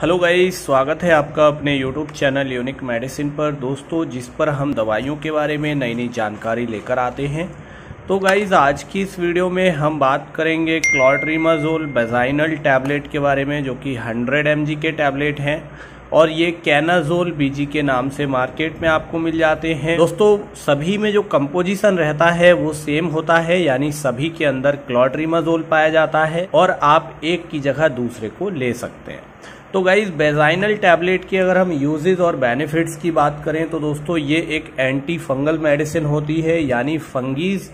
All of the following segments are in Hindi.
हेलो गाइस, स्वागत है आपका अपने यूट्यूब चैनल यूनिक मेडिसिन पर। दोस्तों, जिस पर हम दवाइयों के बारे में नई नई जानकारी लेकर आते हैं तो गाइस, आज की इस वीडियो में हम बात करेंगे क्लॉट्रीमाजोल बेजाइनल टैबलेट के बारे में, जो कि 100 एम के टैबलेट हैं, और ये कैनाजोल बीजी के नाम से मार्केट में आपको मिल जाते हैं। दोस्तों, सभी में जो कंपोजिशन रहता है, वो सेम होता है, यानी सभी के अंदर क्लॉट्रीमाजोल पाया जाता है, और आप एक की जगह दूसरे को ले सकते हैं। तो गाइज़ बेजाइनल टैबलेट की अगर हम यूजेज और बेनिफिट्स की बात करें तो दोस्तों, ये एक एंटी फंगल मेडिसिन होती है, यानी फंगीज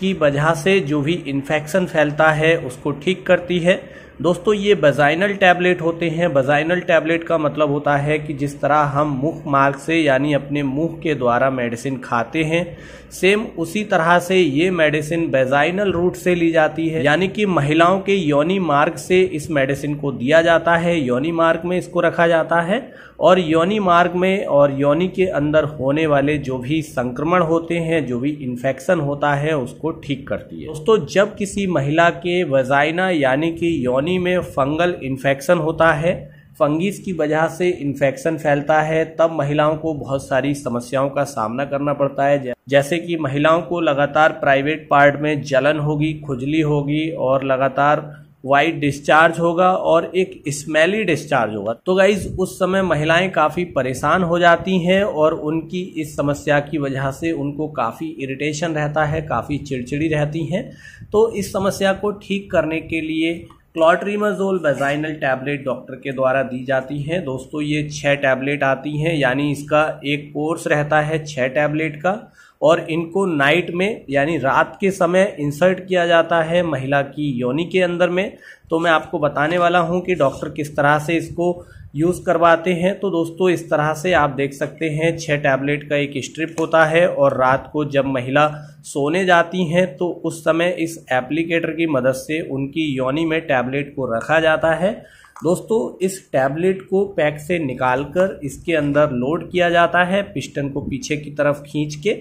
की वजह से जो भी इन्फेक्शन फैलता है, उसको ठीक करती है। दोस्तों, ये बजाइनल टैबलेट होते हैं। बजाइनल टैबलेट का मतलब होता है कि जिस तरह हम मुख मार्ग से, यानी अपने मुँह के द्वारा मेडिसिन खाते हैं सेम उसी तरह से ये मेडिसिन बेजाइनल रूट से ली जाती है। यानी कि महिलाओं के योनि मार्ग से इस मेडिसिन को दिया जाता है। योनि मार्ग में इसको रखा जाता है और योनि मार्ग में और योनि के अंदर होने वाले जो भी संक्रमण होते हैं, जो भी इन्फेक्शन होता है, उसको ठीक करती है। दोस्तों, जब किसी महिला के वजाइना यानी कि योनि में फंगल इन्फेक्शन होता है। फंगिस की वजह से इन्फेक्शन फैलता है। तब महिलाओं को बहुत सारी समस्याओं का सामना करना पड़ता है। जैसे कि महिलाओं को लगातार प्राइवेट पार्ट में जलन होगी, खुजली होगी और लगातार वाइट डिस्चार्ज होगा और एक स्मेली डिस्चार्ज होगा। तो गाइज़ उस समय महिलाएँ काफ़ी परेशान हो जाती हैं और उनकी इस समस्या की वजह से उनको काफ़ी इरिटेशन रहता है, काफ़ी चिड़चिड़ी रहती हैं। तो इस समस्या को ठीक करने के लिए क्लॉट्रीमाजोल बेजाइनल टैबलेट डॉक्टर के द्वारा दी जाती हैं। दोस्तों, ये छः टैबलेट आती हैं, यानी इसका एक कोर्स रहता है छः टैबलेट का, और इनको नाइट में, यानी रात के समय इंसर्ट किया जाता है महिला की योनि के अंदर में। तो मैं आपको बताने वाला हूँ कि डॉक्टर किस तरह से इसको यूज़ करवाते हैं। तो दोस्तों, इस तरह से आप देख सकते हैं छः टैबलेट का एक स्ट्रिप होता है और रात को जब महिला सोने जाती हैं तो उस समय इस एप्लीकेटर की मदद से उनकी योनी में टैबलेट को रखा जाता है। दोस्तों, इस टैबलेट को पैक से निकालकर इसके अंदर लोड किया जाता है पिस्टन को पीछे की तरफ़ खींच के।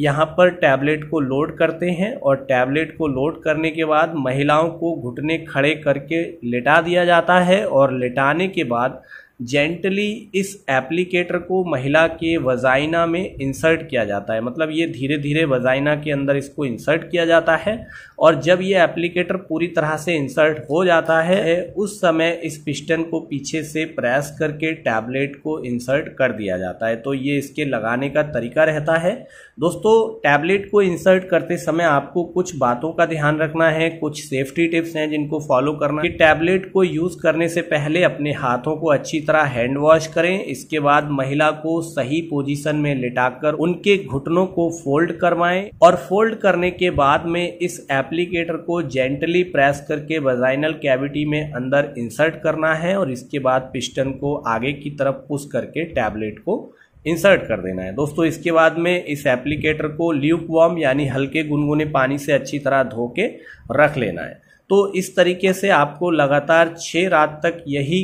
यहाँ पर टैबलेट को लोड करते हैं और टैबलेट को लोड करने के बाद महिलाओं को घुटने खड़े करके लेटा दिया जाता है और लेटाने के बाद जेंटली इस एप्लीकेटर को महिला के वजाइना में इंसर्ट किया जाता है। मतलब ये धीरे धीरे वजाइना के अंदर इसको इंसर्ट किया जाता है और जब ये एप्लीकेटर पूरी तरह से इंसर्ट हो जाता है, उस समय इस पिस्टन को पीछे से प्रेस करके टैबलेट को इंसर्ट कर दिया जाता है। तो ये इसके लगाने का तरीका रहता है। दोस्तों टैबलेट को इंसर्ट करते समय आपको कुछ बातों का ध्यान रखना है, कुछ सेफ्टी टिप्स हैं जिनको फॉलो करना कि टैबलेट को यूज़ करने से पहले अपने हाथों को अच्छी तरह हैंड वॉश करें। इसके बाद महिला को सही पोजीशन में लिटाकर उनके घुटनों को फोल्ड करवाएँ और फोल्ड करने के बाद में इस एप्लीकेटर को जेंटली प्रेस करके वजाइनल कैविटी में अंदर इंसर्ट करना है और इसके बाद पिस्टन को आगे की तरफ़ पुश करके टैबलेट को इंसर्ट कर देना है। दोस्तों, इसके बाद में इस एप्लीकेटर को ल्यूक वॉर्म यानी हल्के गुनगुने पानी से अच्छी तरह धो के रख लेना है। तो इस तरीके से आपको लगातार छः रात तक यही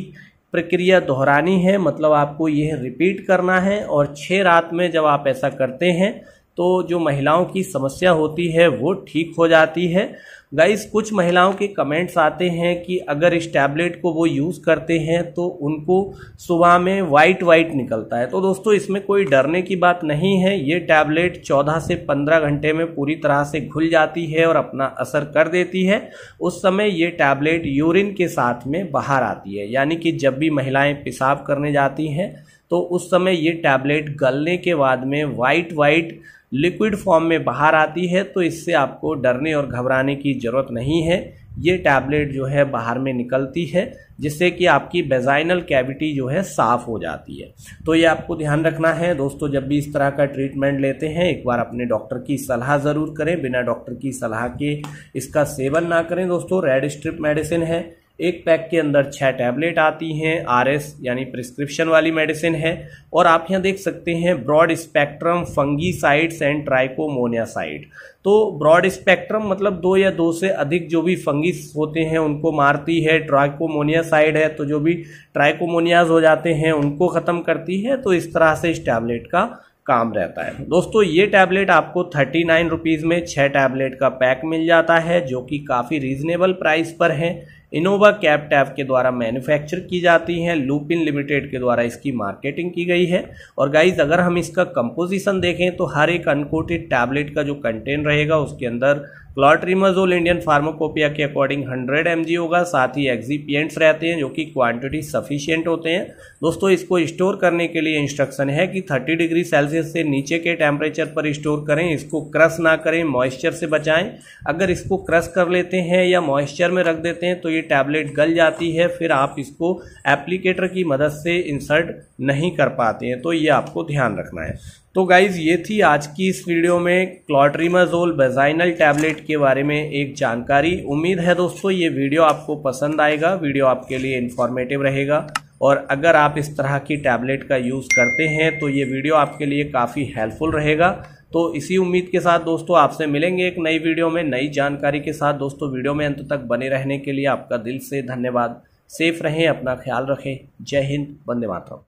प्रक्रिया दोहरानी है मतलब आपको यह रिपीट करना है और छः रात में जब आप ऐसा करते हैं तो जो महिलाओं की समस्या होती है, वो ठीक हो जाती है। गाइस कुछ महिलाओं के कमेंट्स आते हैं कि अगर इस टैबलेट को वो यूज़ करते हैं तो उनको सुबह में वाइट वाइट निकलता है। तो दोस्तों, इसमें कोई डरने की बात नहीं है। ये टैबलेट 14 से 15 घंटे में पूरी तरह से घुल जाती है और अपना असर कर देती है। उस समय ये टैबलेट यूरिन के साथ में बाहर आती है। यानी कि जब भी महिलाएँ पेशाब करने जाती हैं तो उस समय ये टैबलेट गलने के बाद में वाइट वाइट लिक्विड फॉर्म में बाहर आती है तो इससे आपको डरने और घबराने की ज़रूरत नहीं है। ये टैबलेट जो है बाहर में निकलती है, जिससे कि आपकी बेजाइनल कैविटी जो है साफ़ हो जाती है। तो ये आपको ध्यान रखना है। दोस्तों, जब भी इस तरह का ट्रीटमेंट लेते हैं, एक बार अपने डॉक्टर की सलाह ज़रूर करें। बिना डॉक्टर की सलाह के इसका सेवन ना करें। दोस्तों रेड स्ट्रिप मेडिसिन है। एक पैक के अंदर छह टैबलेट आती हैं आरएस यानी प्रिस्क्रिप्शन वाली मेडिसिन है, और आप यहाँ देख सकते हैं broad spectrum fungicides and trichomoniacide तो ब्रॉड स्पेक्ट्रम मतलब दो या दो से अधिक जो भी फंगिस होते हैं, उनको मारती है ट्राइकोमोनियासाइड है तो जो भी ट्राइकोमोनियाज हो जाते हैं, उनको ख़त्म करती है तो इस तरह से इस टैबलेट का काम रहता है। दोस्तों, ये टैबलेट आपको थर्टी नाइन रुपीज़ में छः टैबलेट का पैक मिल जाता है, जो कि काफ़ी रीजनेबल प्राइस पर है। इनोवा कैब टैब के द्वारा मैन्युफैक्चर की जाती हैं, लूपिन लिमिटेड के द्वारा इसकी मार्केटिंग की गई है। और गाइज़ अगर हम इसका कंपोजिशन देखें तो हर एक अनकोटेड टैबलेट का जो कंटेंट रहेगा, उसके अंदर क्लॉट्रीमाजोल इंडियन फार्माकोपिया के अकॉर्डिंग 100 एम होगा, साथ ही एक्जीपियंट्स रहते हैं जो कि क्वांटिटी सफिशियंट होते हैं। दोस्तों, इसको स्टोर करने के लिए इंस्ट्रक्शन है कि 30 डिग्री सेल्सियस से नीचे के टेम्परेचर पर स्टोर करें, इसको क्रश ना करें मॉइस्चर से बचाएँ। अगर इसको क्रश कर लेते हैं या मॉइस्चर में रख देते हैं तो ये टैबलेट गल जाती है, फिर आप इसको एप्लीकेटर की मदद से इंसर्ट नहीं कर पाते हैं। तो ये आपको ध्यान रखना है। तो गाइज़ ये थी आज की इस वीडियो में क्लॉट्रीमाजोल बेजाइनल टैबलेट के बारे में एक जानकारी। उम्मीद है दोस्तों, ये वीडियो आपको पसंद आएगा वीडियो आपके लिए इन्फॉर्मेटिव रहेगा। और अगर आप इस तरह की टैबलेट का यूज़ करते हैं तो ये वीडियो आपके लिए काफ़ी हेल्पफुल रहेगा। तो इसी उम्मीद के साथ दोस्तों, आपसे मिलेंगे एक नई वीडियो में नई जानकारी के साथ। दोस्तों वीडियो में अंत तक बने रहने के लिए आपका दिल से धन्यवाद। सेफ़ रहें, अपना ख्याल रखें। जय हिंद, वंदे मातरम।